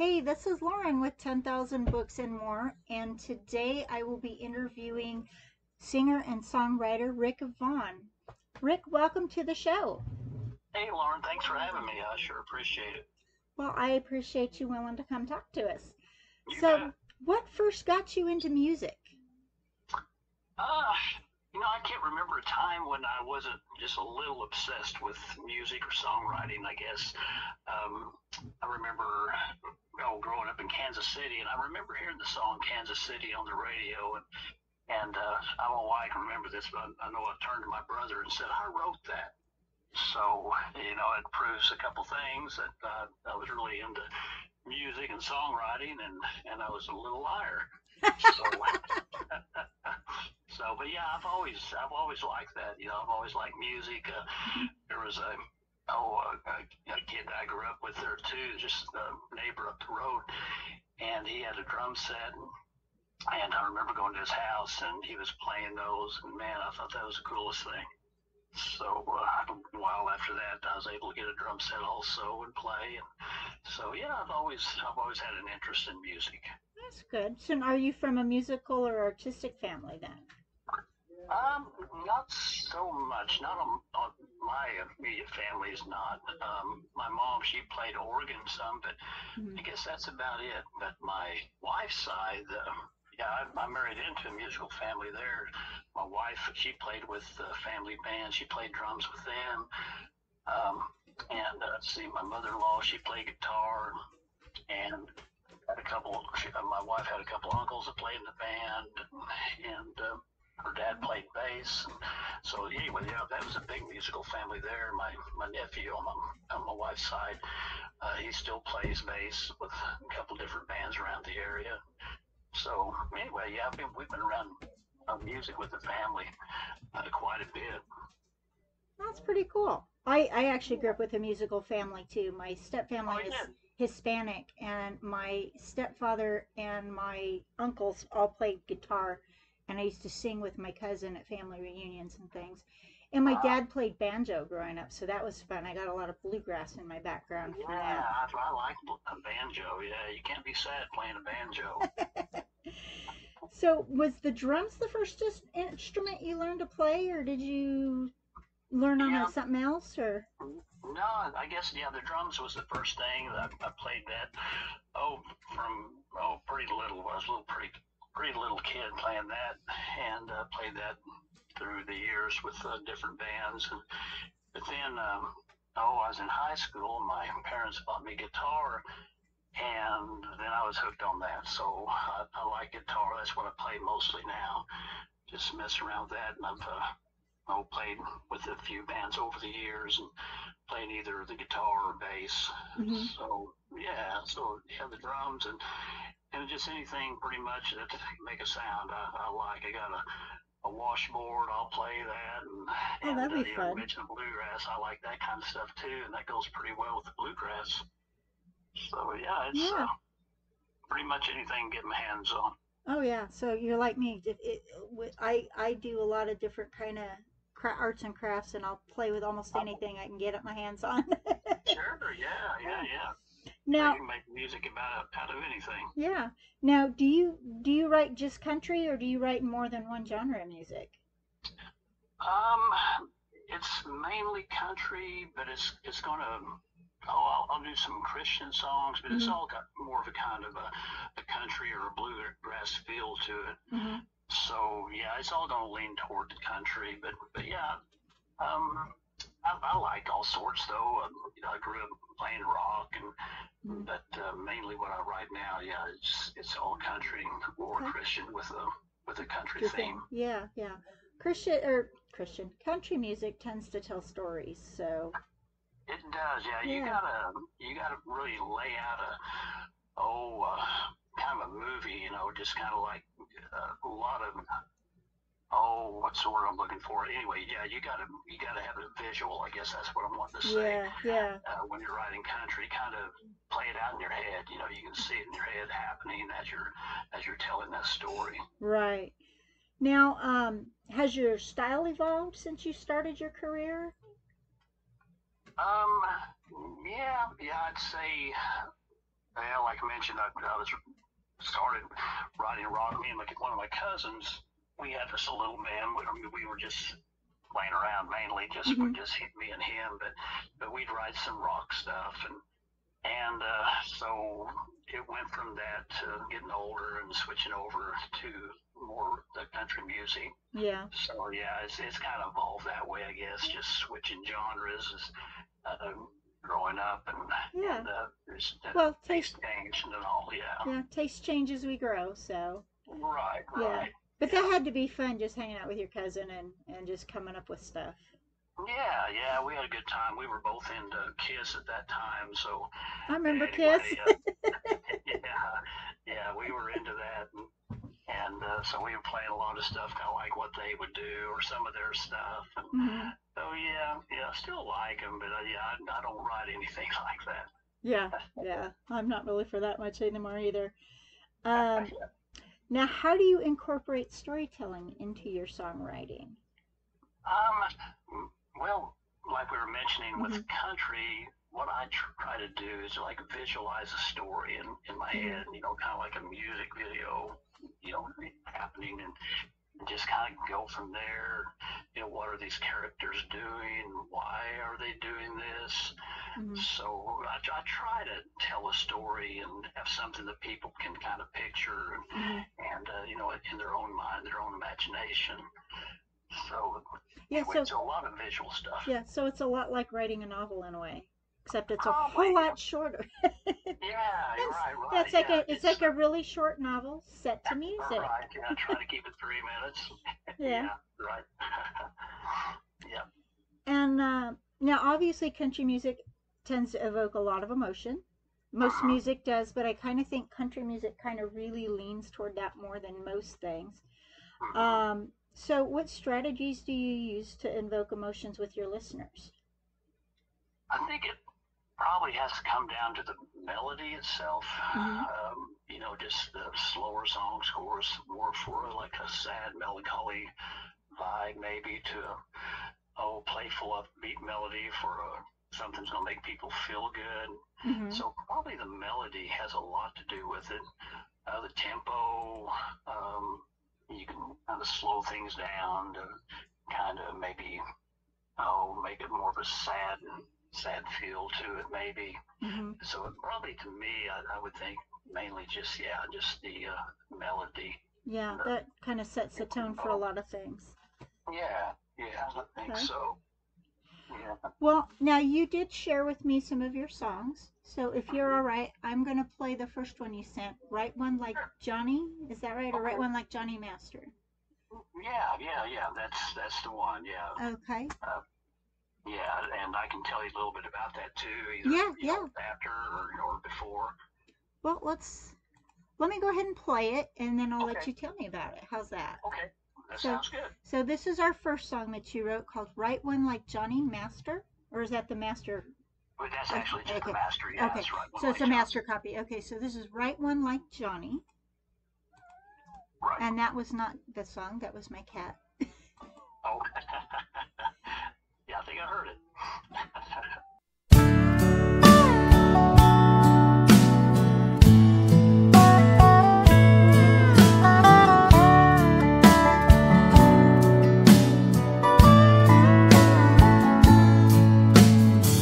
Hey, this is Lauren with 10,000 Books and More, and today I will be interviewing singer and songwriter Rick Vaughn. Rick, welcome to the show. Hey, Lauren, thanks for having me. I sure appreciate it. Well, I appreciate you willing to come talk to us. You so, bet. what first got you into music? Uh, you know, I can't remember a time when I wasn't just a little obsessed with music or songwriting, I guess. Um, I remember oh, growing up in Kansas City, and I remember hearing the song Kansas City on the radio. And, and uh, I don't know why I can remember this, but I know I turned to my brother and said, I wrote that. So, you know, it proves a couple things that uh, I was really into music and songwriting, and, and I was a little liar. So, so, but yeah, I've always I've always liked that. You know, I've always liked music. Uh, there was a oh a, a kid I grew up with there too, just a neighbor up the road, and he had a drum set. And, and I remember going to his house and he was playing those, and man, I thought that was the coolest thing. So uh, a while after that, I was able to get a drum set also and play. And so yeah, I've always I've always had an interest in music. That's good. So, are you from a musical or artistic family then? Um, not so much. Not on, on my immediate family is not. Um, my mom she played organ some, but Mhm. I guess that's about it. But my wife's side, uh, yeah, I, I married into a musical family there. My wife she played with the family band. She played drums with them. Um, and uh, see, my mother-in-law she played guitar, and had a couple. She, uh, my wife had a couple uncles that played in the band, and. Uh, her dad played bass. So anyway, yeah, that was a big musical family there. My my nephew on my on my wife's side, uh, he still plays bass with a couple different bands around the area. So anyway, yeah, I've been, we've been around uh, music with the family uh, quite a bit. That's pretty cool. I, I actually grew up with a musical family too. My stepfamily Oh, is. Hispanic, and my stepfather and my uncles all played guitar, and I used to sing with my cousin at family reunions and things. And my dad played banjo growing up, so that was fun. I got a lot of bluegrass in my background from Yeah, that. I, I like a banjo. Yeah, you can't be sad playing a banjo. So, was the drums the first instrument you learned to play, or did you learn on Yeah. something else? Or No, I guess yeah. The drums was the first thing that I, I played that. Oh, from oh pretty little. I was a little pretty pretty little kid playing that, and uh, played that through the years with uh, different bands. And but then um, oh, I was in high school. My parents bought me guitar, and then I was hooked on that. So I, I like guitar. That's what I play mostly now. Just mess around with that, and I've uh, oh, played with a few bands over the years and played either the guitar or bass. Mhm. So yeah, so yeah, the drums and and just anything pretty much that make a sound I, I like. I got a a washboard, I'll play that, and, Oh, and that'd uh, be you know, fun. mentioned bluegrass. I like that kind of stuff too, and that goes pretty well with the bluegrass. So yeah, it's Yeah. Uh, pretty much anything get my hands on. Oh yeah, so you're like me. If it, wi- I I do a lot of different kind of arts and crafts, and I'll play with almost anything I can get up my hands on. Sure, yeah, yeah, yeah. Now, you can make music about out of anything. yeah. Now, do you do you write just country, or do you write more than one genre of music? Um, it's mainly country, but it's it's gonna. Oh, I'll, I'll do some Christian songs, but it's Mhm. all got more of a kind of a, a country or a bluegrass feel to it. hmm So yeah, it's all gonna lean toward the country, but but yeah, um, I, I like all sorts though. Um, you know, I grew up playing rock, and Mhm. but uh, mainly what I write now, yeah, it's it's all country or Okay. Christian with a with a country theme. Yeah, yeah. Christian or Christian country music tends to tell stories, so It does, yeah. You gotta you gotta really lay out a oh uh, kind of a movie, you know, just kind of like uh, a lot of oh what's the word I'm looking for? Anyway, yeah, you gotta you gotta have a visual. I guess that's what I'm wanting to say. yeah, yeah. Uh, when you're writing country, kind of play it out in your head. You know, you can see it in your head happening as you're as you're telling that story. Right. Now, um, has your style evolved since you started your career? Um, yeah, yeah, I'd say, well, like I mentioned, I, I was started writing rock. Me and my, one of my cousins, we had this a little band. We, we were just playing around mainly, just mm-hmm. just me and him. But but we'd write some rock stuff, and and uh, so it went from that to getting older and switching over to more the country music. Yeah. So yeah, it's it's kind of evolved that way, I guess. Just switching genres is uh, growing up and yeah. And, uh, well, taste change and all. Yeah. Yeah, taste change as we grow. So. Right. Right. But that had to be fun, just hanging out with your cousin and and just coming up with stuff. Yeah, yeah, we had a good time. We were both into Kiss at that time, so. I remember anyway, Kiss. uh, yeah, yeah, we were into that, and, and uh, so we were playing a lot of stuff, kind of like what they would do or some of their stuff. And mm-hmm. So yeah, yeah, I still like them, but uh, yeah, I, I don't write anything like that. Yeah, yeah, I'm not really for that much anymore either. Um, now, how do you incorporate storytelling into your songwriting? Um, well, like we were mentioning mm-hmm. with country, what I try to do is like visualize a story in, in my mm-hmm. head, you know, kind of like a music video, you know, happening and just kind of go from there. You know, what are these characters doing? Why are they doing this? Mm-hmm. So I, I, try to tell a story and have something that people can kind of picture and, mm-hmm. and uh, you know, in their own mind, their own imagination. So yeah, so it's a lot of visual stuff. Yeah, so it's a lot like writing a novel in a way except it's a oh, whole lot shorter. yeah, you're right, right. It's like yeah, a it's, it's like a really short novel set to music. Right, yeah. Try to keep it three minutes. yeah. yeah. Right. yeah. And uh, now, obviously, country music tends to evoke a lot of emotion. Most uh-huh. music does, but I kind of think country music kind of really leans toward that more than most things. Mm-hmm. Um, so, what strategies do you use to invoke emotions with your listeners? I think it probably has to come down to the melody itself. Mm-hmm. Um, you know, just the slower song scores more for like a sad, melancholy vibe, maybe to a oh playful, upbeat melody for a something's gonna make people feel good. Mm-hmm. So probably the melody has a lot to do with it. Uh, the tempo, um, you can kind of slow things down to kind of maybe oh make it more of a sad sad feel to it, maybe. Mm-hmm. So probably to me, I, I, would think mainly just yeah, just the uh, melody. Yeah, the, that kind of sets the tone for a lot of things. Yeah, yeah, I think okay. so. Yeah. Well, now you did share with me some of your songs. So if you're all right, I'm going to play the first one you sent. Write one like Johnny. Is that right? Or write one like Johnny Master? Yeah, yeah, yeah. That's that's the one. Yeah. Okay. Uh, yeah, and I can tell you a little bit about that too. Either, yeah, yeah. Know, after or, or before. Well, let's let me go ahead and play it, and then I'll okay. let you tell me about it. How's that? Okay, that so, sounds good. So this is our first song that you wrote called "Write One Like Johnny Master," or is that the master? Well, that's actually just okay. the master. Yeah, okay. Right so it's a master copy. Okay, so this is "Write One Like Johnny." Right. And that was not the song. That was my cat. oh. I heard it.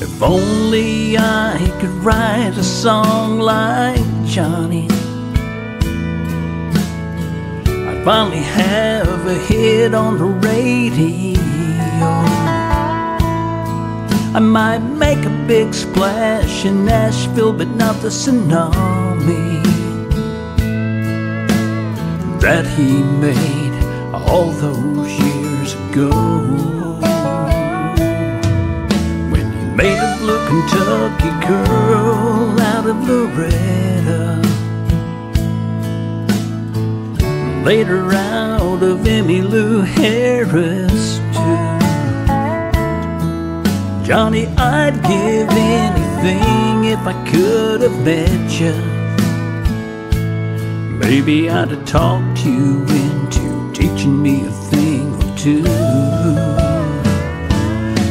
If only I could write a song like Johnny, I'd finally have a hit on the radio. I might make a big splash in Nashville, but not the tsunami that he made all those years ago. When he made a blue Kentucky girl out of Loretta, later out of Emmylou Harris, too. Johnny, I'd give anything if I could have met you. Maybe I'd have talked you into teaching me a thing or two.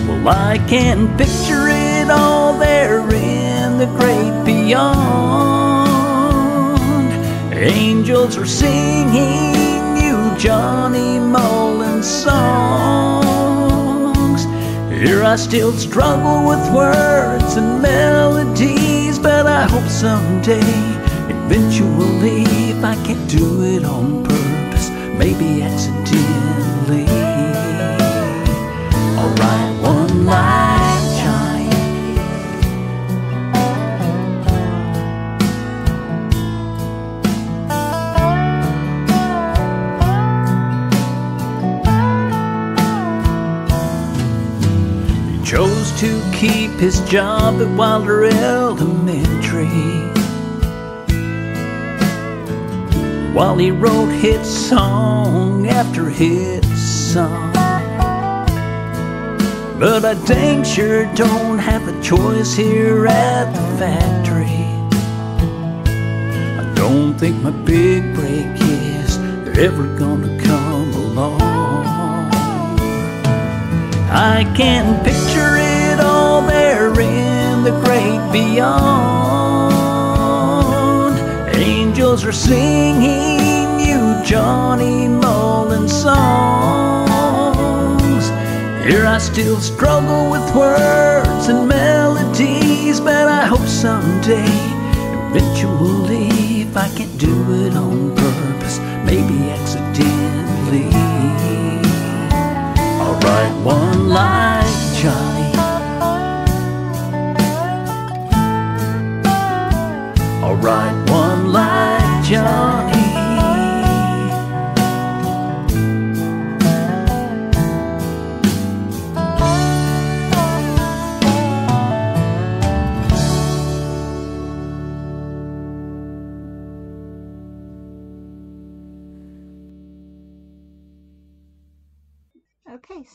Well, I can picture it all there in the great beyond. Angels are singing you Johnny Mullins songs. Here I still struggle with words and melodies, but I hope someday, eventually, if I can't do it on purpose, maybe accidentally, I'll write one like keep his job at Wilder Elementary while he wrote hit song after hit song. But I dang sure don't have a choice here at the factory. I don't think my big break is ever gonna come along. I can't picture the great beyond. Angels are singing you Johnny Mullins songs. Here I still struggle with words and melodies, but I hope someday, eventually, if I can't do it on purpose, maybe accidentally. I'll write one like Johnny.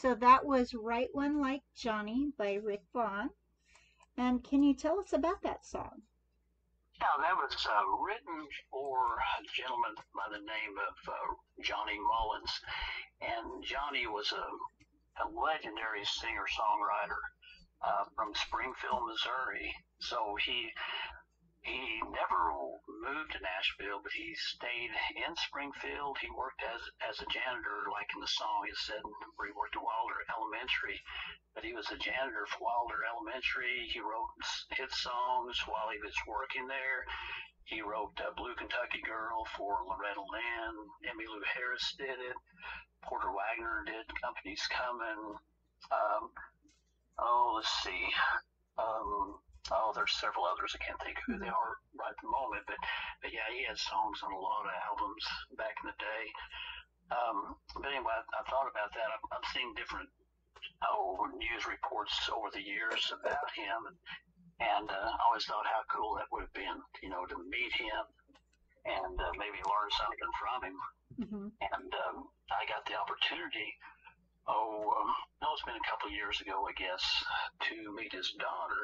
So that was Write One Like Johnny by Rick Vaughn. And can you tell us about that song? Yeah, that was uh, written for a gentleman by the name of uh, Johnny Mullins. And Johnny was a, a legendary singer songwriter uh, from Springfield, Missouri. So he he never moved to Nashville, but he stayed in Springfield. He worked as as a janitor, like in the song it said, where he worked at Wilder Elementary. But he was a janitor for Wilder Elementary. He wrote hit songs while he was working there. He wrote uh, Blue Kentucky Girl for Loretta Lynn. Emmylou Harris did it. Porter Wagoner did Company's Coming. Um, oh, let's see. Um, oh, there's several others. I can't think who they are right at the moment. But, but yeah, he had songs on a lot of albums back in the day. Um, but anyway, I, I thought about that. I've, I've seen different oh, news reports over the years about him. And uh, I always thought how cool that would have been, you know, to meet him and uh, maybe learn something from him. hmm And um, I got the opportunity, oh, um, no, it's been a couple of years ago, I guess, to meet his daughter.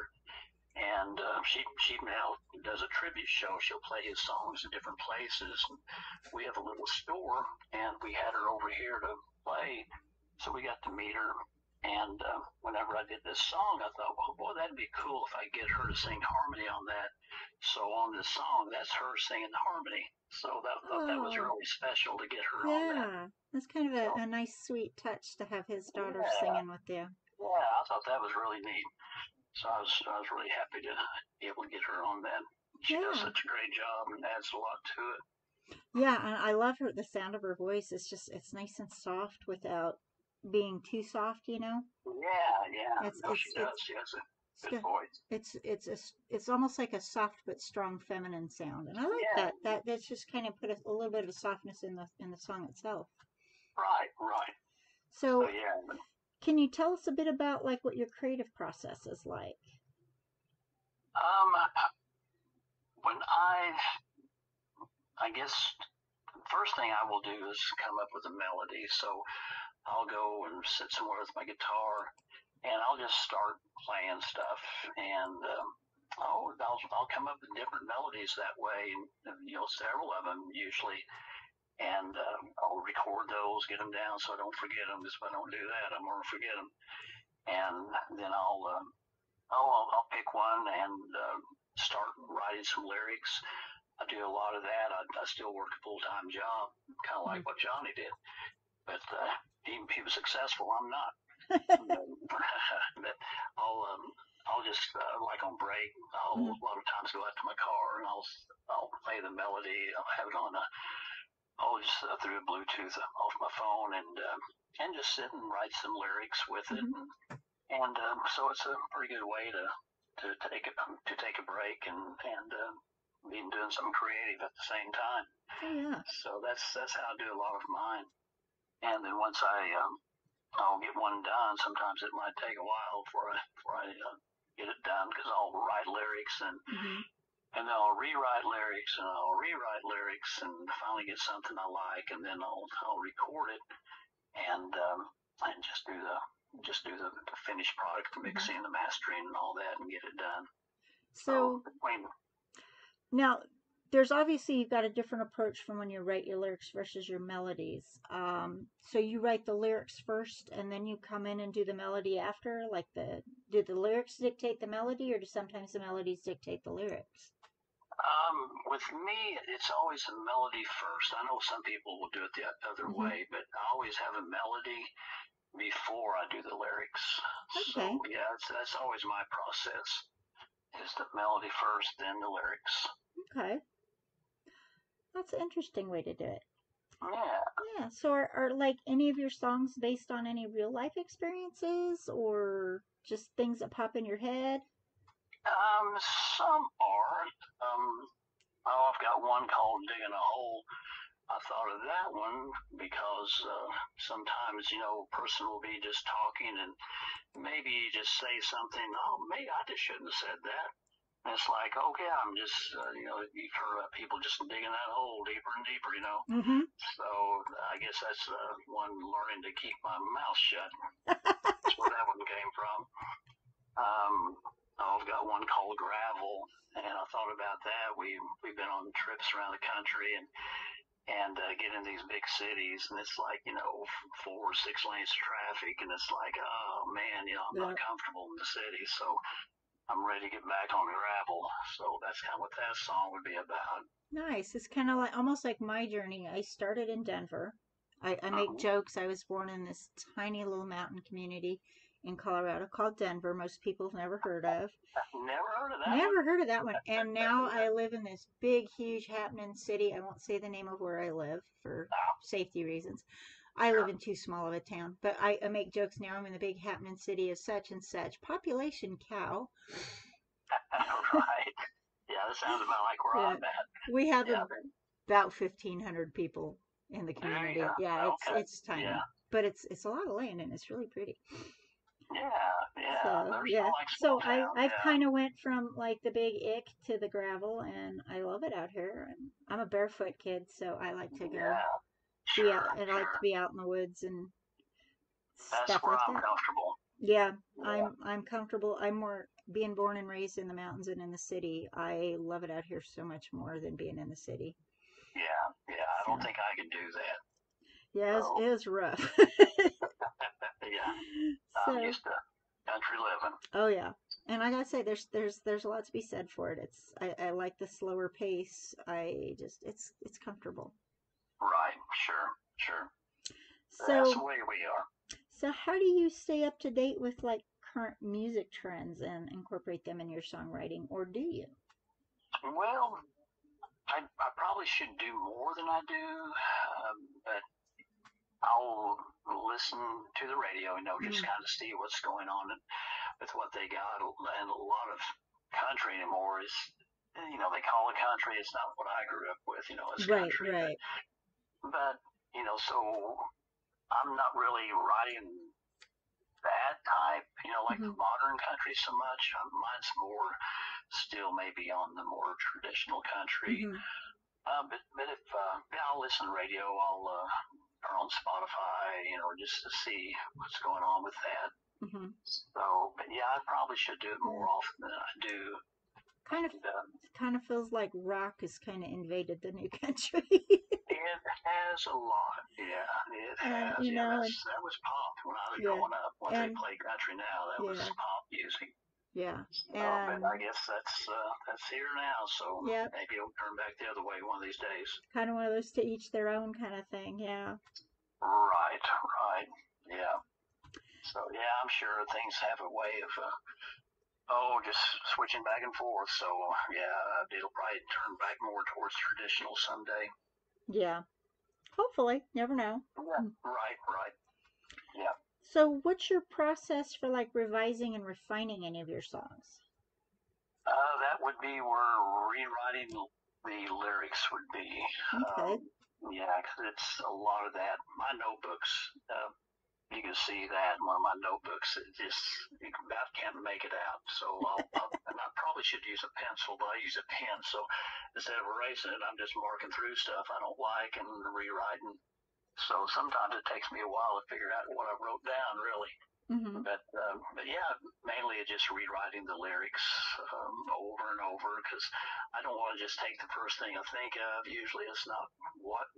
And uh, she she now does a tribute show. She'll play his songs in different places. And we have a little store, and we had her over here to play. So we got to meet her. And uh, whenever I did this song, I thought, well, boy, that'd be cool if I get her to sing harmony on that. So on this song, that's her singing the harmony. So that thought that was Oh. really special to get her on that. Yeah, that's kind of a, a nice, sweet touch to have his daughter Yeah. singing with you. Yeah, I thought that was really neat. So I was I was really happy to be able to get her on that. She does such a great job and adds a lot to it. Yeah, and I love her. The sound of her voice is just, it's nice and soft without being too soft, you know? Yeah, yeah. It's- no, it's- she does. She has a good voice. It's it's a it's almost like a soft but strong feminine sound, and I like Yeah. that. That that's just kind of put a, a little bit of softness in the in the song itself. Right, right. So, So yeah, can you tell us a bit about like what your creative process is like? um, when I, I guess, first thing I will do is come up with a melody. So I'll go and sit somewhere with my guitar, and I'll just start playing stuff, and um, I'll, I'll I'll come up with different melodies that way, and you know, several of them usually. And um, I'll record those, get them down so I don't forget them. Because if I don't do that, I'm gonna forget them. And then I'll oh, I'll, I'll pick one and uh, start writing some lyrics. I do a lot of that. I, I still work a full time job, kind of like what Johnny did, but uh, he he was successful. I'm not. but I'll um, I'll just uh, like on break. I'll Mhm. a lot of times go out to my car and I'll I'll play the melody. I'll have it on a I'll uh, through Bluetooth off my phone and um, and just sit and write some lyrics with it. Mhm. And um, so it's a pretty good way to to take a to take a break and and uh, be doing something creative at the same time. Oh yeah. So that's that's how I do a lot of mine. And then once I um, I'll get one done. Sometimes it might take a while before I before I uh, get it done because I'll write lyrics and hmm and then I'll rewrite lyrics and I'll rewrite lyrics and finally get something I like and then I'll I'll record it and um, and just do the just do the, the finished product, the mixing, the mastering, and all that, and get it done. So between now there's obviously you've got a different approach from when you write your lyrics versus your melodies. Um, so you write the lyrics first and then you come in and do the melody after. Like the do the lyrics dictate the melody, or do sometimes the melodies dictate the lyrics? Um, with me, it's always a melody first. I know some people will do it the other Mhm. way, but I always have a melody before I do the lyrics. So Okay. yeah, that's, that's always my process. Is the melody first, then the lyrics. Okay, that's an interesting way to do it. Yeah. Yeah. So are, are like any of your songs based on any real life experiences or just things that pop in your head? Um, some are. Um, oh, I've got one called "Digging a Hole." I thought of that one because uh, sometimes you know a person will be just talking and maybe you just say something. Oh, maybe I just shouldn't have said that. And it's like, okay, I'm just uh, you know you've heard about people just digging that hole deeper and deeper, you know. Mm-hmm. So I guess that's uh, one learning to keep my mouth shut. That's where that one came from. Um, I've got one called Gravel, and I thought about that. We we've been on trips around the country and and uh, get in these big cities, and it's like you know four or six lanes of traffic, and it's like, oh man, you know, I'm not comfortable in the city, so I'm ready to get back on gravel. So that's kind of what that song would be about. Nice. It's kind of like almost like my journey. I started in Denver. I, I make Mhm. jokes. I was born in this tiny little mountain community in Colorado called Denver. Most people have never heard of. Never heard of that. one. Never heard of that one. And now I live in this big, huge, happening city. I won't say the name of where I live for oh. safety reasons. I live in too small of a town, but I, I make jokes now. I'm in the big happening city of such and such. Population cow. right. Yeah, that sounds about like where Yeah. I'm at. We have Yeah. about 1,500 people in the community. Yeah, it's Okay. it's tiny, but it's it's a lot of land and it's really pretty. Yeah, yeah. so yeah, no like so I yeah. kind of went from like the big ick to the gravel, and I love it out here. And I'm a barefoot kid, so I like to go Yeah. be Sure, out. I like to be out in the woods and That's stuff like I'm that. comfortable. Yeah, Yeah. I'm I'm comfortable. I'm more being born and raised in the mountains and in the city. I love it out here so much more than being in the city. Yeah, yeah. I don't So- think I could do that. Yeah, it's, Oh. it was rough. Yeah, so, I'm used to country living. oh yeah, and I gotta say, there's there's there's a lot to be said for it. It's I, I like the slower pace. I just it's it's comfortable. Right. Sure. Sure. That's the So way we are. so how do you stay up to date with like current music trends and incorporate them in your songwriting, or do you? Well, I, I probably should do more than I do, um, but I'll listen to the radio, you know, just Mhm. kind of see what's going on and, with what they got. And a lot of country anymore is, you know, they call it country. It's not what I grew up with, you know, it's Right, country. right. But, but, you know, so I'm not really writing that type, you know, like the Mhm. modern country so much. Um, mine's more still maybe on the more traditional country. Mhm. Uh, but but if uh, yeah, I'll listen to radio, I'll uh, turn on Spotify, you know, just to see what's going on with that. Mhm. So, but yeah, I probably should do it more often than I do. Kind of And, uh, kind of feels like rock has kind of invaded the new country. it has a lot, yeah, it And, has. you yeah, know, that was pop when I was Yeah, growing up. What and- they play country now, that was pop music. Yeah. Uh, And but I guess that's uh, that's here now. So Yep. maybe it'll turn back the other way one of these days. kind of one of those to each their own kind of thing. Yeah. Right, right, yeah. So yeah, I'm sure things have a way of, uh, oh, just switching back and forth. So yeah, it'll probably turn back more towards traditional someday. Yeah. Hopefully. Never know. Yeah. Right, right. So, what's your process for like revising and refining any of your songs? Uh, that would be where rewriting the lyrics would be. Okay. Um, yeah, 'cause it's a lot of that. My notebooks, uh, you can see that in one of my notebooks. It just you about can't make it out. So I'll, I'll, and I probably should use a pencil, but I use a pen. So instead of erasing it, I'm just marking through stuff I don't like and rewriting. So sometimes it takes me a while to figure out what I wrote down, really. Mm-hmm. But um, but yeah, mainly it's just rewriting the lyrics um, over and over because I don't want to just take the first thing I think of. Usually, it's not what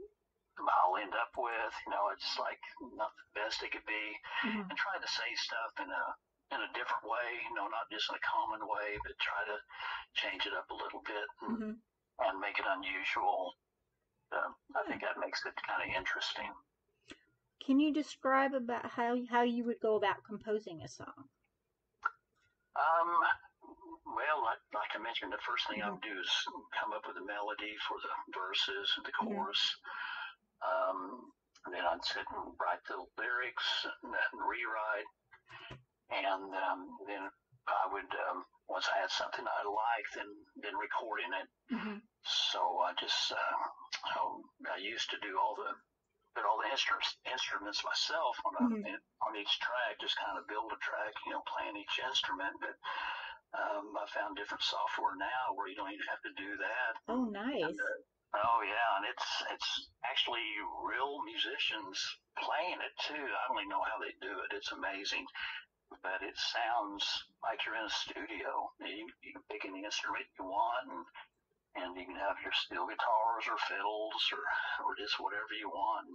I'll end up with. You know, it's like not the best it could be, hmm and try to say stuff in a in a different way. You know, not just in a common way, but try to change it up a little bit and, hmm and make it unusual. Um, I think that makes it kind of interesting. Can you describe about how how you would go about composing a song? Um, well, like, like I mentioned, the first thing I would do is come up with a melody for the verses and the Mhm. chorus. Um, and then I'd sit and write the lyrics and then rewrite. And um, then I would, um, once I had something I liked, then then recording it. hmm So I just, uh, oh, I used to do all the, put all the instruments, instruments myself on a, Mhm. on each track, just kind of build a track, you know, playing each instrument. But um, I found different software now where you don't even have to do that. Oh, nice. And, uh, oh yeah, and it's it's actually real musicians playing it too. I don't even know how they do it. It's amazing. But it sounds like you're in a studio. You, you can pick any instrument you want, and and you can have your steel guitars or fiddles or or just whatever you want.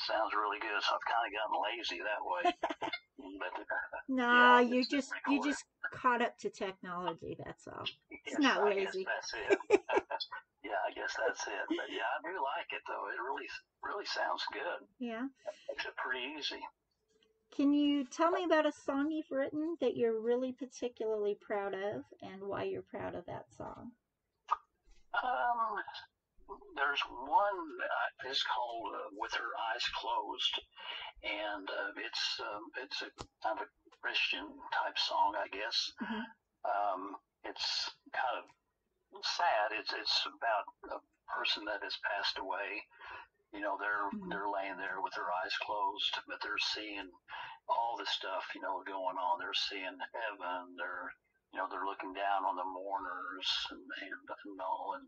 Sounds really good. So I've kind of gotten lazy that way. but uh, Nah, yeah, you just you just caught up to technology. That's all. Yes, not I lazy. That's it. yeah, I guess that's it. But yeah, I do like it though. It really, really sounds good. Yeah. Makes it pretty easy. Can you tell me about a song you've written that you're really particularly proud of, and why you're proud of that song? Um, there's one. Uh, it's called uh, "With Her Eyes Closed," and uh, it's um, it's a kind of a Christian type song, I guess. Mhm. Um, it's kind of sad. It's it's about a person that has passed away. You know, they're Mhm. they're laying there with their eyes closed, but they're seeing all the stuff you know going on. They're seeing heaven. They're you know they're looking down on the mourners and and, and all and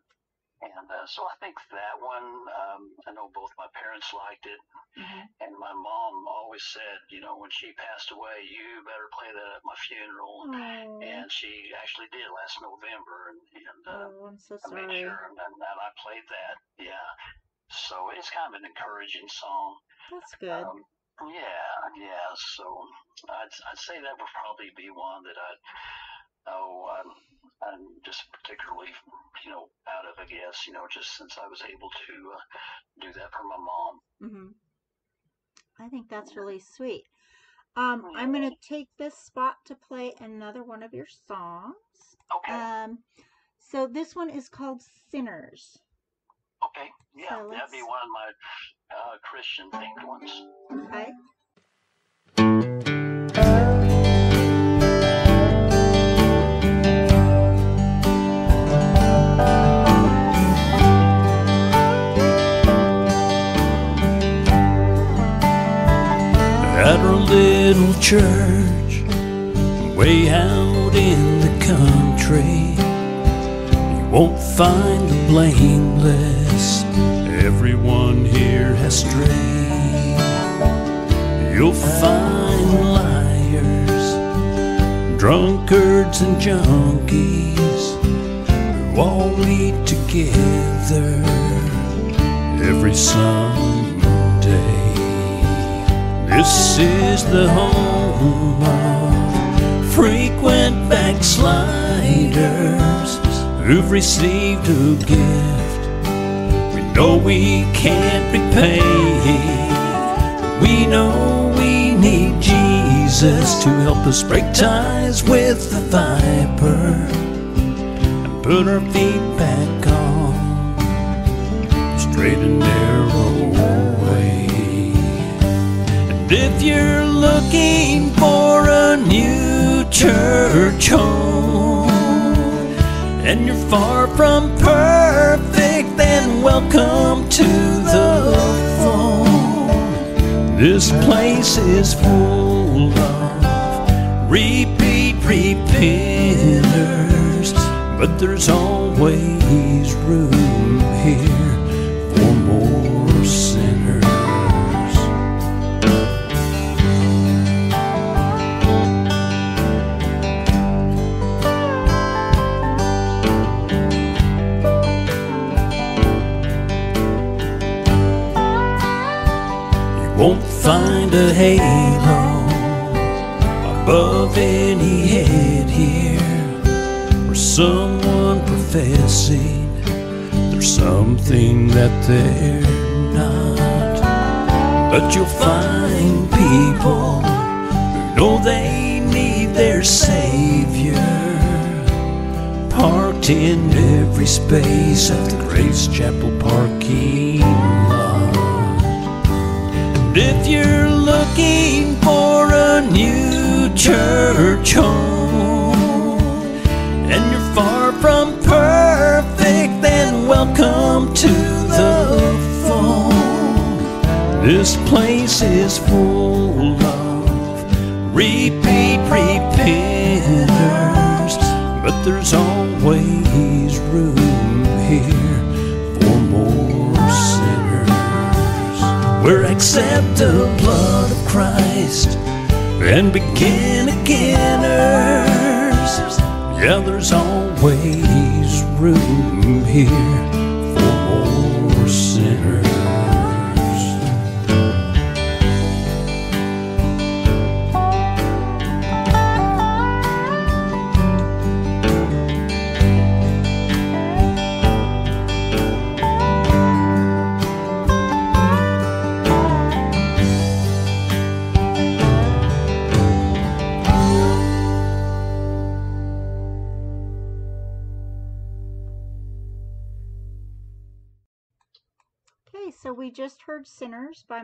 and uh, so I think that one. Um, I know both my parents liked it, Mhm. and my mom always said, you know, when she passed away, you better play that at my funeral. Oh, And she actually did last November, and, and uh, oh, I'm so I made sure, and, and I played that. Yeah. So it's kind of an encouraging song. That's good. Um, yeah, yeah. So I'd, I'd say that would probably be one that I, oh, I'm, I'm just particularly, you know, out of, I guess, you know, just since I was able to uh, do that for my mom. hmm I think that's really sweet. Um, I'm gonna take this spot to play another one of your songs. Okay. Um, so this one is called Sinners. okay. Yeah, so that'd be one of my uh, Christian themed ones. Okay. Little church, way out in the country, you won't find the blameless. Everyone here has strayed. You'll find liars, drunkards, and junkies who all meet together every Sunday. This is the home of frequent backsliders who've received a gift we know we can't repay. We know we need Jesus to help us break ties with the viper and put our feet back on straight and narrow if you're looking for a new church home and you're far from perfect, then welcome to the. This place is full of repeat repenters, but there's always room won't find a halo above any head here, or someone professing there's something that they're not. But you'll find people who know they need their Savior parked in every space of the Grace Chapel parking you're looking for a new church home and you're far from perfect, then welcome to the fold. This place is full of repeat repenters, but there's always room here accept the blood of Christ and begin againers. Yeah, there's always room here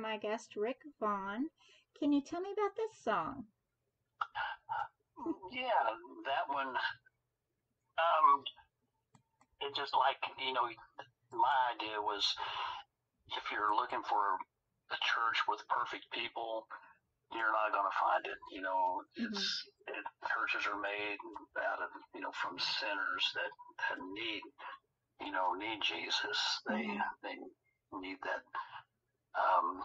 my guest Rick Vaughn. Can you tell me about this song? Yeah, that one. Um, it just like you know, my idea was if you're looking for a church with perfect people, you're not going to find it. You know, it's it, churches are made out of you know from sinners that that need you know need Jesus. They Mhm. they need that um,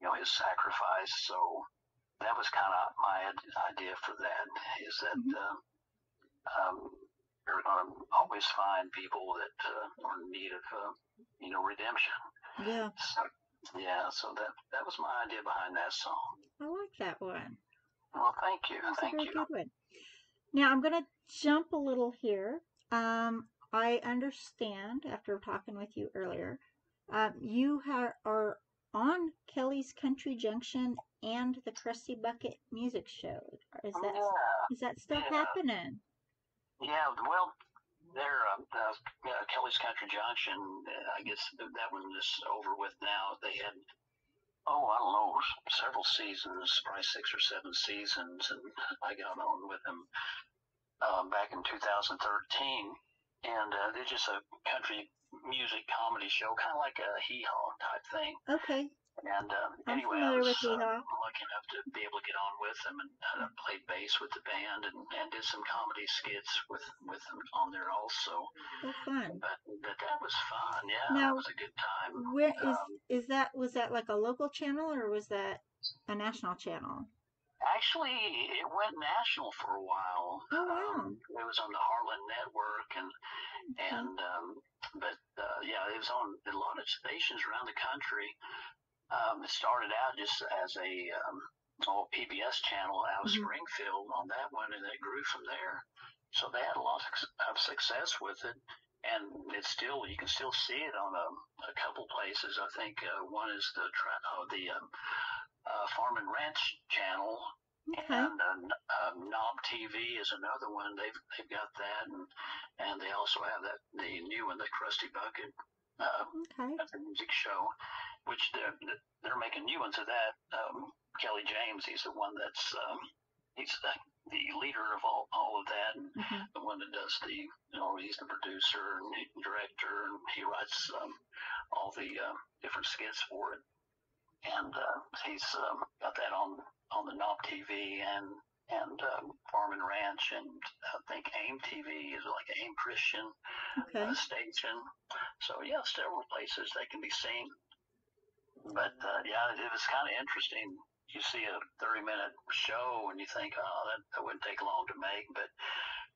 you know his sacrifice. So that was kind of my idea for that is that Mhm. uh, um, you're going to always find people that uh, are in need of uh, you know redemption. Yeah, So, yeah, so that that was my idea behind that song. I like that one. Well, thank you, That's a thank very you. good one. Now I'm going to jump a little here. Um, I understand after talking with you earlier, um, you ha- are on Kelly's Country Junction and the Crusty Bucket Music Show. Is that Yeah, is that still yeah. happening? yeah. Well, there, uh, uh, uh, Kelly's Country Junction. Uh, I guess that one is over with now. They had, oh, I don't know, several seasons, probably six or seven seasons, and I got on with them um, back in 2013. And uh, they're just a country music comedy show, kind of like a hee haw type thing. Okay. And I'm anyway, I was uh, lucky enough to be able to get on with them and uh, played bass with the band and, and did some comedy skits with with them on there also. Oh, fun. But but that was fun. Yeah, Now, that was a good time. Where is Um, is that? Was that like a local channel or was that a national channel? Actually, it went national for a while. Oh, wow. Um, it was on the Heartland Network, and and um, but uh, yeah, it was on a lot of stations around the country. Um, it started out just as a um, old PBS channel out of Mhm. Springfield on that one, and it grew from there. So they had a lot of of success with it, and it's still you can still see it on a, a couple places. I think uh, one is the tra- uh, the um, uh, Farm and Ranch channel, Okay. and uh, uh, Knob TV is another one. They've they've got that, and and they also have that the new one, the Krusty Bucket. Uh, Okay. that's a music show, which they're they're making new ones of that. Um, Kelly James, he's the one that's um, he's the, the leader of all, all of that, and Mhm. the one that does the you know he's the producer and director, and he writes um, all the uh, different skits for it. And uh, he's um, got that on on the Knob TV and and um, Farm and Ranch, and I think AIM TV is like AIM Christian Okay. uh, station. So yeah, several places they can be seen. But uh, yeah, it was kind of interesting. You see a 30 minute show and you think, oh, that, that wouldn't take long to make. But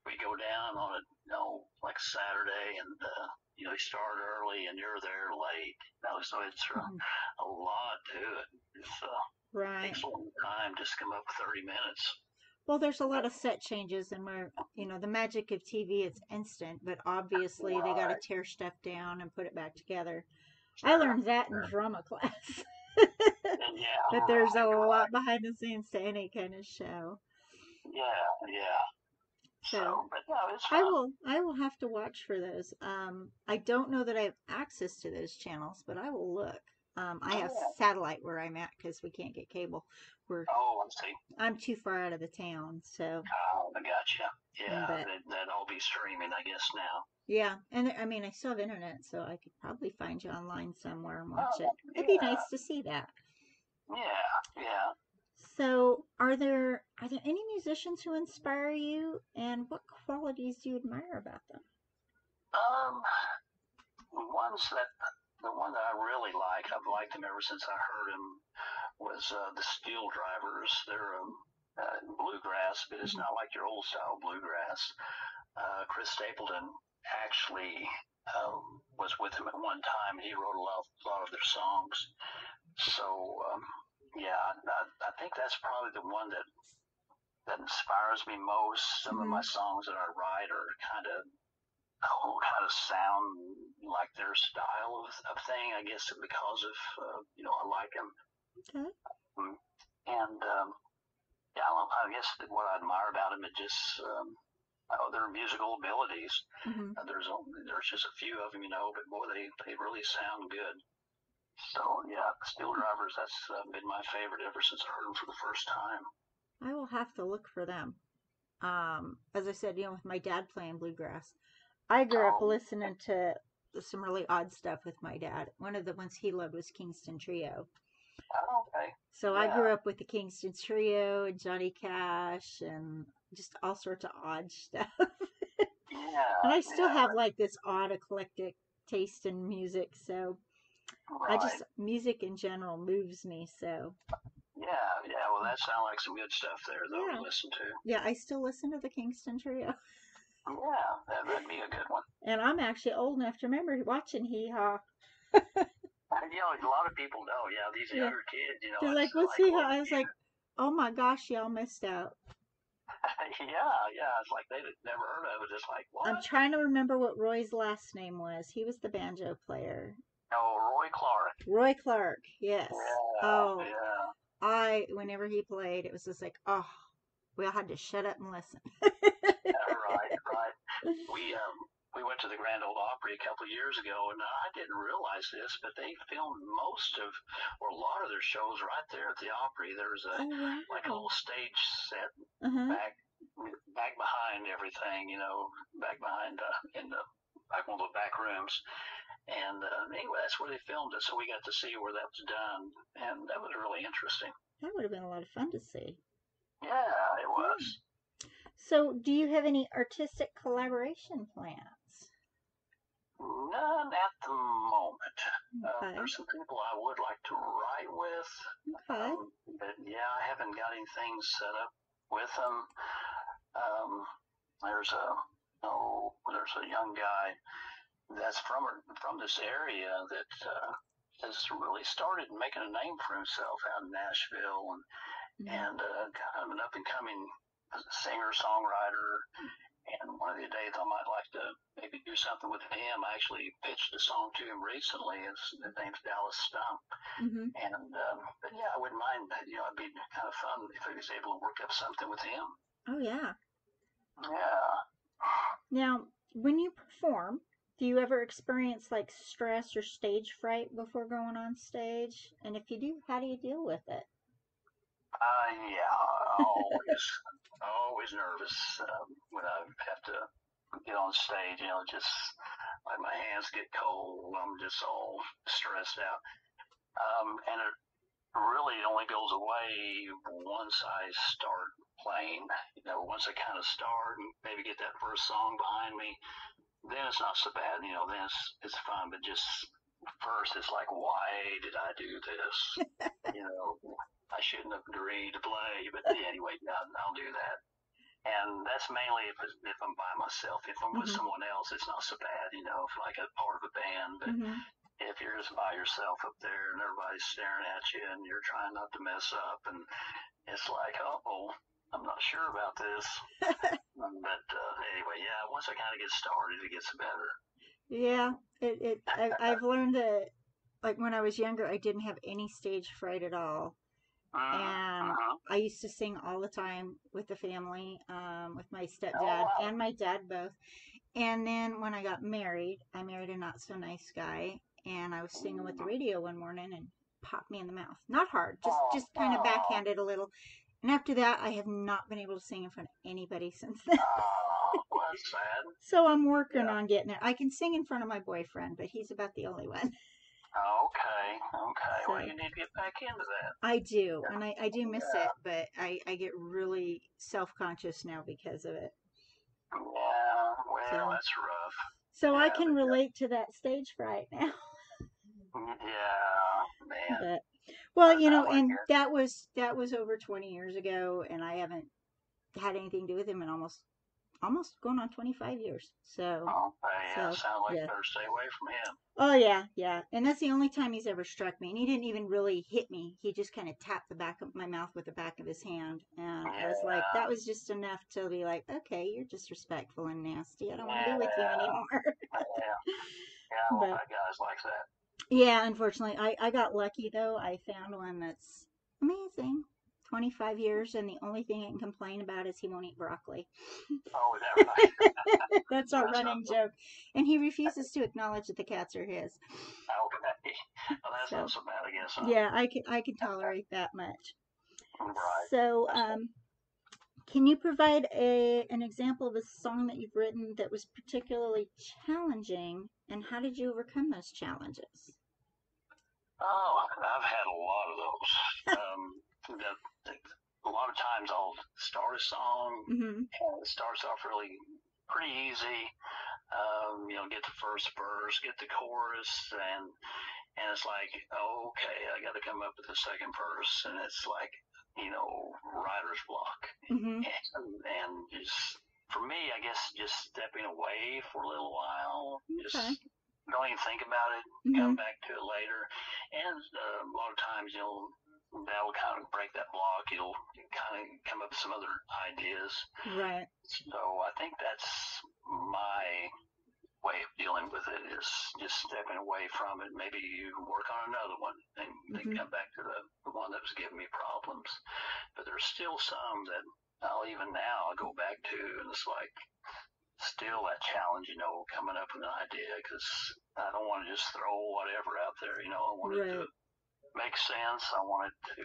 we go down on a, you know, like Saturday and, uh, you know, you start early and you're there late. You know, so it's uh, Mhm. a lot to it. It's, uh, Right. takes a long time just to come up with 30 minutes. Well, there's a lot of set changes, and where you know the magic of TV, it's instant, but obviously they got to tear stuff down and put it back together. I learned that in drama class. Yeah. but there's a right, right. lot behind the scenes to any kind of show. Yeah, yeah. So So, but no, it's I will I will have to watch for those. Um, I don't know that I have access to those channels, but I will look. Um, I have Yeah. satellite where I'm at because we can't get cable. We're Oh, I see. I'm too far out of the town, so Oh, I gotcha. Yeah, bet. that, that'll be streaming, I guess, now. yeah. And I mean, I still have internet, so I could probably find you online somewhere and watch Oh, it. It'd be nice to see that. Yeah, yeah. So, are there are there any musicians who inspire you, and what qualities do you admire about them? Um, the ones that, the one that I really like, I've liked him ever since I heard him, was uh, the SteelDrivers. They're um, uh, bluegrass, but it's Mhm. not like your old style bluegrass. Uh, Chris Stapleton actually um, was with him at one time, and he wrote a lot, a lot of their songs. So, um, yeah, I, I, think that's probably the one that that inspires me most. Some of my songs that I write are kind of kind of sound like their style of, of thing. I guess because of uh, you know I like them, Okay. and um, yeah, I, I guess that what I admire about them is just um, oh, their musical abilities. hmm Uh, there's only, there's just a few of them, you know, but boy, they they really sound good. So yeah, SteelDrivers. That's uh, been my favorite ever since I heard them for the first time. I will have to look for them. Um, as I said, you know, with my dad playing bluegrass, I grew up Oh. listening to some really odd stuff with my dad. One of the ones he loved was Kingston Trio. Oh, okay. So I grew up with the Kingston Trio and Johnny Cash and just all sorts of odd stuff. Yeah. and I still yeah, have like this odd eclectic taste in music. So I just music in general moves me. So Yeah, yeah. Well, that sounds like some good stuff there, though, Yeah. to listen to. yeah, I still listen to the Kingston Trio. Yeah, that, that'd be a good one. And I'm actually old enough to remember watching Hee Haw. You know, a lot of people know, yeah, these Yeah. younger kids, you know. They're like, what's Hee Haw? I was like, oh my gosh, y'all missed out. yeah, yeah. It's like they'd never heard of it. It's like, what? I'm trying to remember what Roy's last name was. He was the banjo player. Oh, Roy Clark. Roy Clark, yes. Yeah, Oh, yeah. I, whenever he played, it was just like, oh, we all had to shut up and listen. Yeah, right, right. We um we went to the Grand Ole Opry a couple of years ago, and I didn't realize this, but they filmed most of or a lot of their shows right there at the Opry. There's a oh, like a little stage set Uh-huh. back back behind everything, you know, back behind uh, in the back one of the back rooms. And uh, anyway, that's where they filmed it, so we got to see where that was done, and that was really interesting. That would have been a lot of fun to see. Yeah, it was. So, do you have any artistic collaboration plans? None at the moment. Uh, Okay. there's some people I would like to write with, Okay. um, but yeah, I haven't got anything set up with them. Um, there's a oh, there's a young guy that's from from this area that uh, has really started making a name for himself out in Nashville, and Mhm. and uh, kind of an up and coming singer songwriter. And one of the days I might like to maybe do something with him. I actually pitched a song to him recently. It's, his name's Dallas Stump. hmm And um, but yeah, I wouldn't mind. You know, it'd be kind of fun if I was able to work up something with him. Oh yeah. Yeah. Now, when you perform, do you ever experience like stress or stage fright before going on stage? And if you do, how do you deal with it? Uh, yeah, always, always nervous um, when I have to get on stage. You know, just like my hands get cold. I'm just all stressed out. Um, and it really only goes away once I start playing. You know, once I kind of start and maybe get that first song behind me, then it's not so bad. You know, then it's it's fun. But just first, it's like, why did I do this? you know, I shouldn't have agreed to play. But anyway, yeah, I'll do that. And that's mainly if, if I'm by myself. If I'm with Mhm. someone else, it's not so bad. You know, if like a part of a band. But hmm if you're just by yourself up there and everybody's staring at you and you're trying not to mess up and it's like, oh, I'm not sure about this. but uh, anyway, yeah, once I kind of get started, it gets better. Yeah, it, it I, I've learned that like when I was younger, I didn't have any stage fright at all. Mhm, And mhm. I used to sing all the time with the family, um, with my stepdad wow. and my dad both. And then when I got married, I married a not so nice guy, and I was singing with the radio one morning and popped me in the mouth. Not hard, just just kind of backhanded a little. And after that, I have not been able to sing in front of anybody since then. Oh, that's sad. So I'm working Yeah. on getting it. I can sing in front of my boyfriend, but he's about the only one. Okay, okay. So- well, you need to get back into that. I do, and I, I do miss Yeah. it, but I, I get really self conscious now because of it. Yeah, well, So- that's rough. So I can yeah. relate to that stage fright now. Mm, yeah, man. But well, you know, and that was that was over 20 years ago, and I haven't had anything to do with him in almost almost going on 25 years. So, Okay, yeah, So, sound like yeah. better stay away from him. oh yeah, yeah, and that's the only time he's ever struck me, and he didn't even really hit me. He just kind of tapped the back of my mouth with the back of his hand, and I was like, that was just enough to be like, okay, you're disrespectful and nasty. I don't want to be with you anymore. Yeah, yeah, well, But- that guy's like that. Yeah, unfortunately, I, I got lucky though. I found one that's amazing. 25 years, and the only thing I can complain about is he won't eat broccoli. Oh, is that right? That's our That's running good. joke. And he refuses to acknowledge that the cats are his. Okay. Well, that's So, not so bad, I guess. Huh? Yeah, I can I can tolerate that much. Right. So, um, can you provide a an example of a song that you've written that was particularly challenging, and how did you overcome those challenges? Oh, I've had a lot of those. um, the, a lot of times I'll start a song, hmm and it starts off really pretty easy. Um, you know, get the first verse, get the chorus, and and it's like, okay, I got to come up with the second verse, and it's like, you know, writer's block. hmm and, and just for me, I guess just stepping away for a little while, just Okay. Don't even think about it, hmm come back to it later, and uh, a lot of times you'll that will kind of break that block. You'll kind of come up with some other ideas. Right. So I think that's my way of dealing with it is just stepping away from it. Maybe you work on another one and then Mhm. come back to the, the one that was giving me problems. But there's still some that I'll even now I go back to, and it's like still that challenge, you know, coming up with an idea because I don't want to just throw whatever out there. You know, I want it to make sense. I want it to,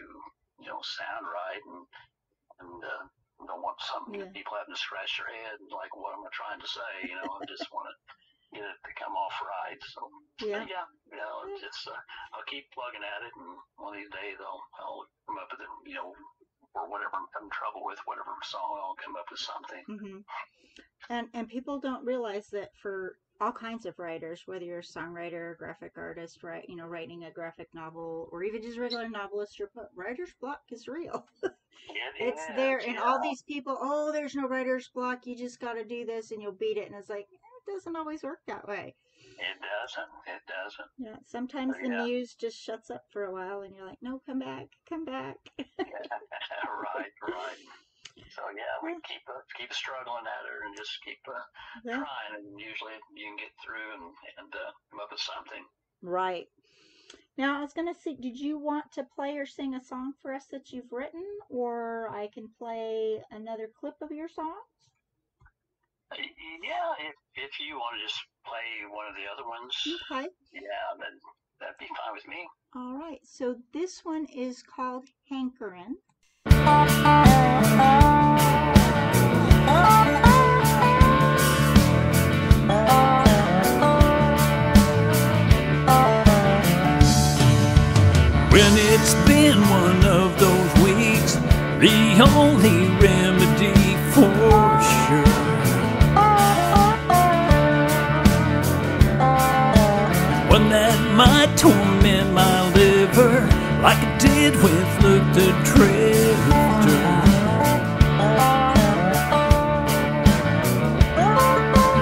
you know, sound right and and uh, don't want something Yeah. people having to scratch their head and like, what am I trying to say? You know, I just want to get it to come off right. So Yeah. yeah, you know, it's just uh, I'll keep plugging at it, and one of these days I'll I'll come up with it, you know, or whatever I'm having trouble with, whatever song, I'll come up with something. Mm-hmm. And and people don't realize that for all kinds of writers, whether you're a songwriter, graphic artist, right, you know, writing a graphic novel, or even just regular novelist, your writer's block is real. It it's is, there, and all these people, oh, there's no writer's block. You just got to do this, and you'll beat it. And it's like it doesn't always work that way. It doesn't. It doesn't. Yeah, sometimes the Yeah. muse just shuts up for a while, and you're like, no, come back, come back. right, right. So yeah, we keep uh, keep struggling at it and just keep uh, Yeah, trying, and usually you can get through and and uh, come up with something. right. Now, I was going to see, did you want to play or sing a song for us that you've written, or I can play another clip of your songs? Yeah, if if you want to just play one of the other ones, Okay. yeah, then that'd be fine with me. All right. So this one is called Hankerin'. When it's been one of those weeks, the only torment my liver, like it did with Luke the Drifter.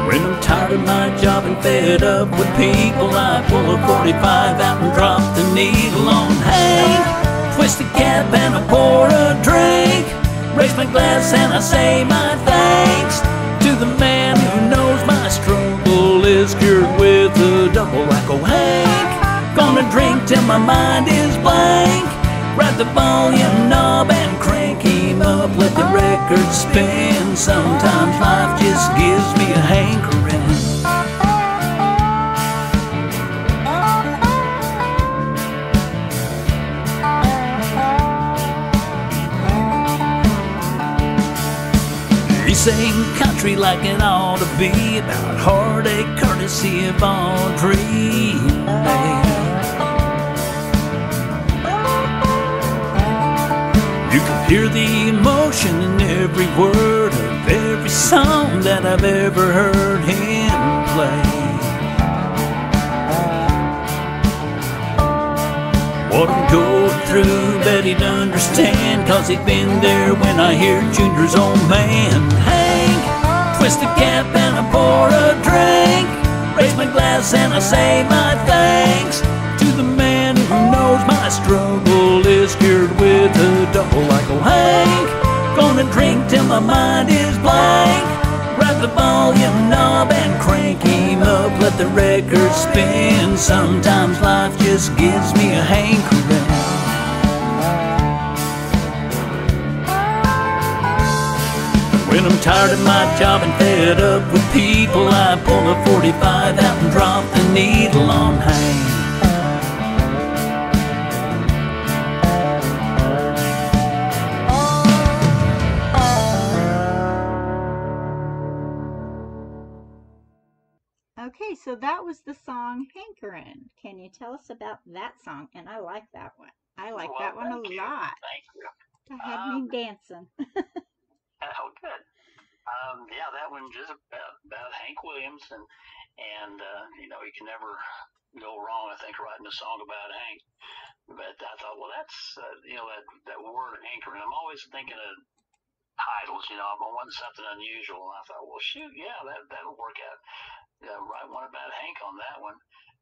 When I'm tired of my job and fed up with people, I pull a 45 out and drop the needle on Hank. Twist the cap and I pour a drink. Raise my glass and I say my thanks to the man who knows my struggle is cured with a double like oh Hank. Gonna drink till my mind is blank. Grab the volume knob and crank him up. Let the record spin. Sometimes life just gives me a hankering. He sang country like it ought to be about heartache, courtesy of Audrey. Every word of every song that I've ever heard him play. What I'm going through, bet he'd understand, cause he'd been there when I hear Junior's old man. Hank, twist the cap and I pour a drink. Raise my glass and I say my thanks to the man who knows my struggle is cured with a double like oh Hank. Gonna drink till my mind is blank. Grab the volume knob and crank him up. Let the record spin. Sometimes life just gives me a hankering. When I'm tired of my job and fed up with people, I pull a 45 out and drop the needle on Hank. Was the song Hankerin'. Can you tell us about that song? And I like that one. I like Well, that one a you. lot. Thank you. That had Um, me dancing. Oh, good. Um, yeah, that one just about, about Hank Williams, and and uh, you know you can never go wrong. I think writing a song about Hank. But I thought, well, that's uh, you know that that word anchoring. I'm always thinking of titles. You know, I wanted something unusual, and I thought, well, shoot, yeah, that that'll work out. Yeah, write one about Hank on that one.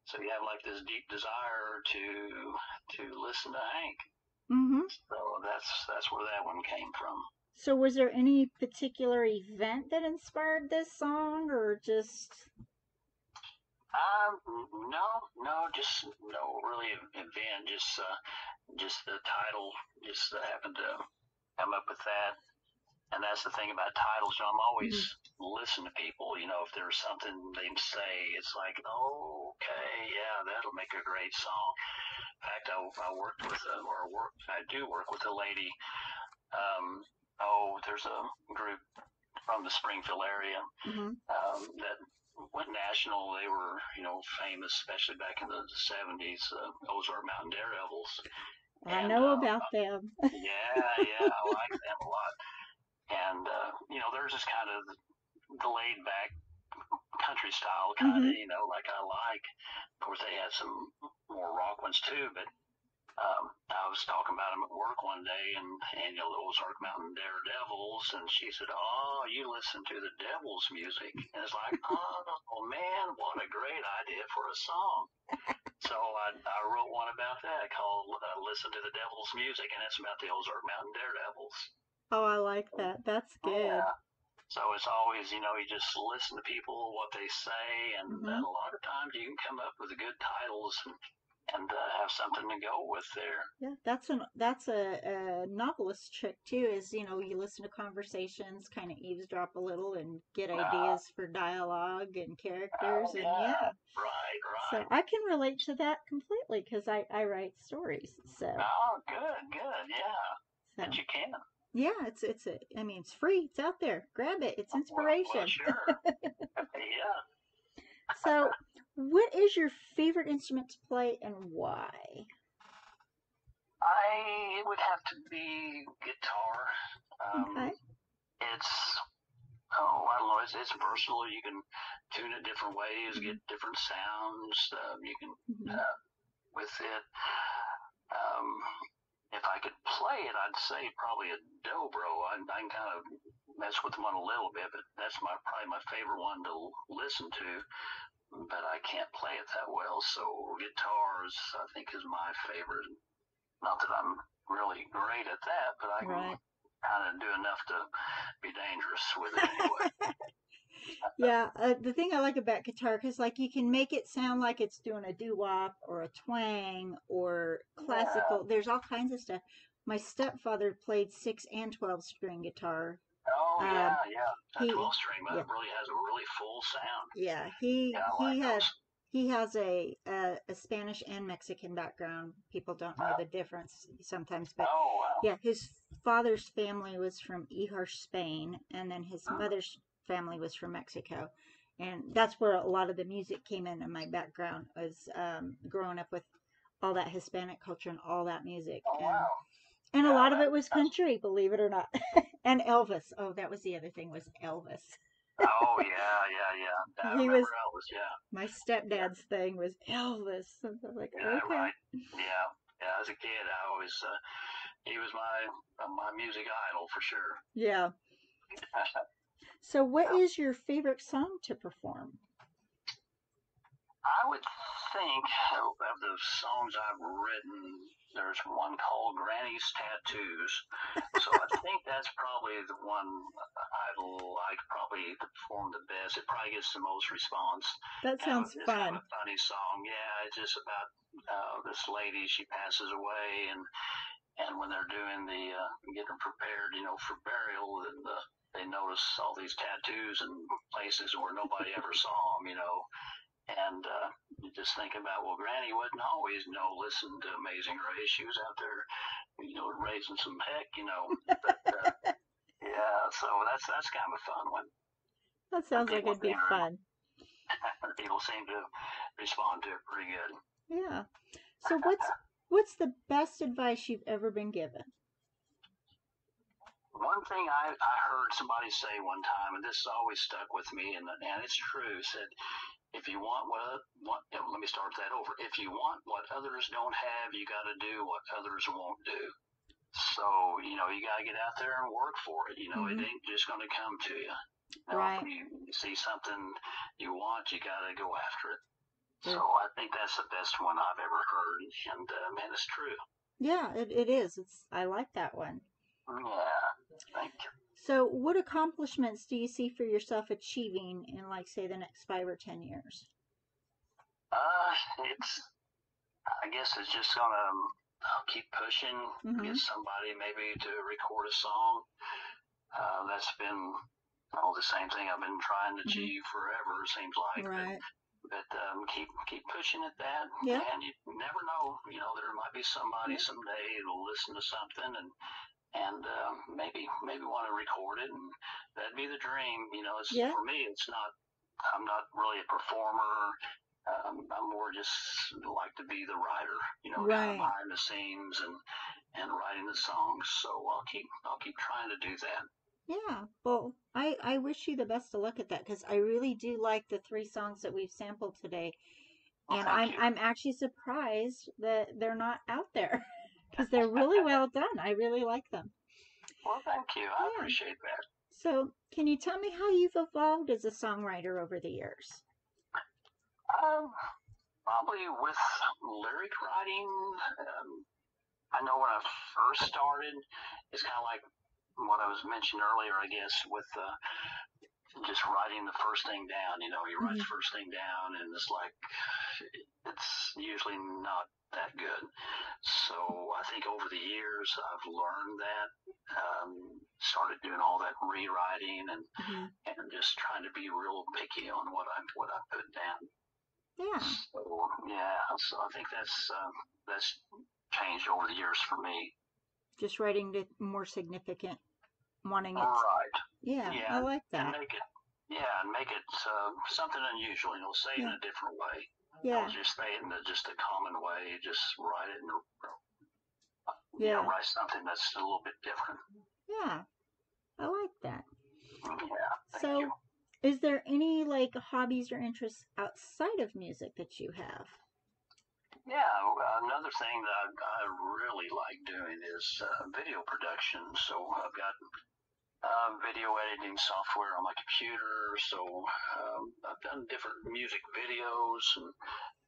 So you have like this deep desire to to listen to Hank. hmm So that's that's where that one came from. So, was there any particular event that inspired this song, or just Um, no, no, just no, really event. Just, uh, just the title. Just uh, happened to come up with that. And that's the thing about titles. You know, I'm always listen to people. You know, if there's something they say, it's like, oh, okay, yeah, that'll make a great song. In fact, I, I worked with a, or work, I do work with a lady. Um, oh, there's a group from the Springfield area Mhm. um, that went national. They were, you know, famous, especially back in the 70s, uh, Ozark Mountain Daredevils. I And, know uh, about them? Yeah, yeah, I like them a lot. And, uh, you know, theirs is kind of the laid back country style, kind of, you know, like I like. Of course, they had some more rock ones too, but um, I was talking about them at work one day, and and you know, the Ozark Mountain Daredevils, and she said, "Oh, you listen to the Devil's music?" And it's like, "Oh man, what a great idea for a song. so I, I wrote one about that called uh, "Listen to the Devil's Music," and it's about the Ozark Mountain Daredevils. Oh, I like that. That's good. Yeah. So it's always, you know, you just listen to people, what they say, and, Mhm. and a lot of times you can come up with good titles and, and uh, have something to go with there. Yeah, that's an that's a, a novelist trick too. Is you know you listen to conversations, kind of eavesdrop a little, and get Ah. ideas for dialogue and characters, and yeah. yeah. Right, So. I can relate to that completely because I I write stories. So Oh, good, good. Yeah, so that you can. Yeah, it's it's a I mean it's free. It's out there. Grab it. It's inspiration. well, sure. yeah. So, what is your favorite instrument to play and why? I it would have to be guitar. Um, Okay. It's oh I don't know. It's, it's versatile. You can tune it different ways, get different sounds. Um, you can Mhm. uh, with it. Um, if I could play it, I'd say probably a dobro. I, I can kind of mess with one a little bit, but that's my probably my favorite one to listen to. But I can't play it that well, so guitars I think is my favorite. Not that I'm really great at that, but I can Right. kind of do enough to be dangerous with it anyway. Yeah, uh, the thing I like about guitar, is like you can make it sound like it's doing a doo wop or a twang or classical. There's all kinds of stuff. My stepfather played six and twelve string guitar. oh Um, yeah, yeah. That he- 12 string yeah. really has a really full sound. Yeah, he Yeah, I like he has those. he has a, a a Spanish and Mexican background. People don't know the difference sometimes, but Oh wow. yeah, his father's family was from Híjar, Spain, and then his Oh. mother's family was from Mexico. And that's where a lot of the music came in. And my background was um, growing up with all that Hispanic culture and all that music. Oh and, wow. and a lot of it was country, believe it or not. and Elvis. Oh, that was the other thing was Elvis. Oh yeah, yeah, yeah. He was- Elvis. Yeah, My stepdad's thing was Elvis. And I'm like, yeah, okay. right. Yeah, yeah. As a kid, I always uh, he was my uh, my music idol for sure. Yeah. So, what is your favorite song to perform? I would think of the songs I've written, there's one called Granny's Tattoos. So I think that's probably the one I'd like probably to perform the best. It probably gets the most response. That sounds of- it's kind fun. of a funny song. Yeah, it's just about uh, this lady. She passes away, and and when they're doing the uh, getting prepared, you know, for burial, and the, they notice all these tattoos in places where nobody ever saw them. You know, and uh, you just think about well, Granny wouldn't always you know listen to Amazing Grace. She was out there, you know, raising some heck. You know, but. Uh, Yeah, so that's that's kind of a fun one. That sounds like it'd be think- fun. People seem to respond to it pretty good. Yeah. So, what's what's the best advice you've ever been given? One thing I, I heard somebody say one time, and this always stuck with me, and, and it's true, said, if you want what, what, let me start that over. If you want what others don't have, you got to do what others won't do. So, you know, you got to get out there and work for it. You know, Mhm. it ain't just going to come to you. Right. If you see something you want, you got to go after it. So I think that's the best one I've ever heard, and uh, man, it's true. Yeah, it, it is. It's I like that one. Yeah, thank you. So, what accomplishments do you see for yourself achieving in, like, say, the next five or ten years? Uh, it's. I guess it's just gonna um, I'll keep pushing. Mhm. Get somebody maybe to record a song. Uh, that's been all the same thing I've been trying to Mhm. achieve forever. It seems like. Right. But, but um, keep keep pushing at that. Yeah. And you never know. You know, there might be somebody someday who'll listen to something and and um, maybe maybe want to record it, and that'd be the dream. You know, it's Yeah. for me. It's not. I'm not really a performer. Um, I'm more just like to be the writer. You know, kind of behind the scenes and and writing the songs. So I'll keep I'll keep trying to do that. Yeah. Well, I I wish you the best of luck at that because I really do like the three songs that we've sampled today, Well, and thank I'm you. I'm actually surprised that they're not out there because they're really well done. I really like them. Well, thank you. I Yeah. appreciate that. So, can you tell me how you've evolved as a songwriter over the years? Um, probably with lyric writing. Um, I know when I first started, it's kind of like what I was mentioned earlier, I guess, with uh, just writing the first thing down. You know, you write the first thing down, and it's like it's usually not that good. So I think over the years I've learned that. Um, started doing all that rewriting and Mhm. and just trying to be real picky on what I what I put down. Yeah. So yeah, so I think that's um, that's changed over the years for me. Just writing the more significant, wanting it. Right. Yeah, Yeah, I like And that. make it yeah, and make it uh, something unusual. You know, say it in a different way. Yeah, Don't just say it in a, just a common way. Just write it in a you yeah, know, write something that's a little bit different. yeah. I like that. Yeah. Thank So, you. is there any like hobbies or interests outside of music that you have? Yeah, uh, another thing that I, really like doing is uh, video production. So I've got uh, video editing software on my computer. So um, I've done different music videos and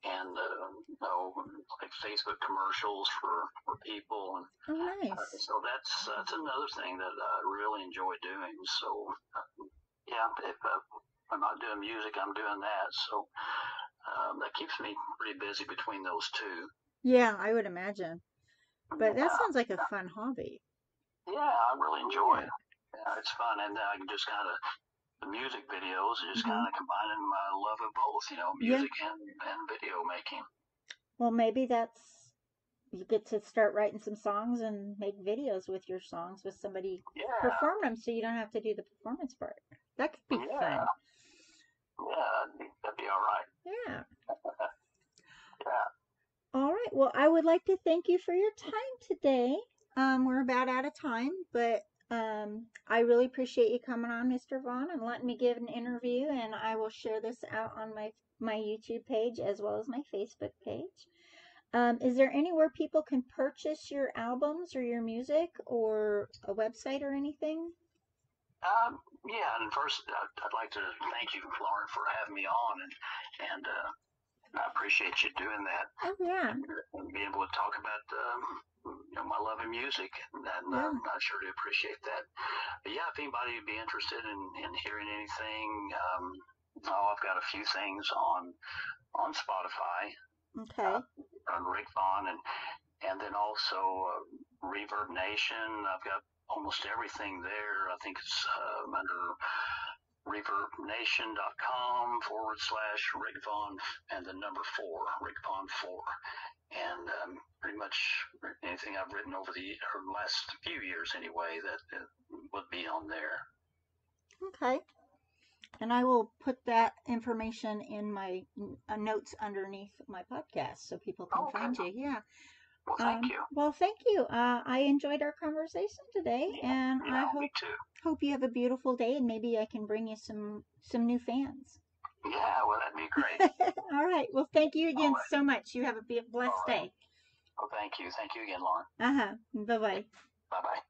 and uh, you know, like Facebook commercials for, for people, and Oh, uh, nice. so that's that's another thing that I really enjoy doing. So uh, yeah, if uh, I'm not doing music, I'm doing that. So um, that keeps me pretty busy between those two. Yeah, I would imagine. But that sounds like a fun hobby. Yeah, I really enjoy Yeah. it. Yeah, it's fun, and I can just kind of the music videos, just Mhm. kind of combining my love of both, you know, Yeah. music and, and video making. Well, maybe that's you get to start writing some songs and make videos with your songs with somebody Yeah, perform them so you don't have to do the performance part. That could be Yeah. fun. Yeah, that'd be, all right. Yeah. Yeah. All right. Well, I would like to thank you for your time today. Um, we're about out of time, but um, I really appreciate you coming on, Mr. Vaughn, and letting me give an interview. And I will share this out on my my YouTube page as well as my Facebook page. Um, is there anywhere people can purchase your albums or your music or a website or anything? Um, yeah, and first, I'd, I'd like to thank you, Lauren, for having me on, and and uh, I appreciate you doing that Oh yeah, and being able to talk about um, you know my love of music, and Yeah. uh, I sure do appreciate that. But yeah, if anybody would be interested in, in hearing anything, um, oh, I've got a few things on on Spotify okay, on Rick Vaughn, and and then also uh, ReverbNation. I've got almost everything there. I think it's um, under reverbnation.com forward slash Rick Vaughn and the number four, Rick Vaughn four. And um, pretty much anything I've written over the or last few years anyway that uh, would be on there. okay. And I will put that information in my uh, notes underneath my podcast so people can Okay. find you. Yeah. Well, thank Um, you. Well, thank you. Uh, I enjoyed our conversation today, and I hope hope you have a beautiful day, and maybe I can bring you some some new fans. Yeah, well, that'd be great. All right. Well, thank you again right. so much. You have a blessed right. day. well, thank you. Thank you again, Lauren. Uh huh. Bye bye. Bye bye.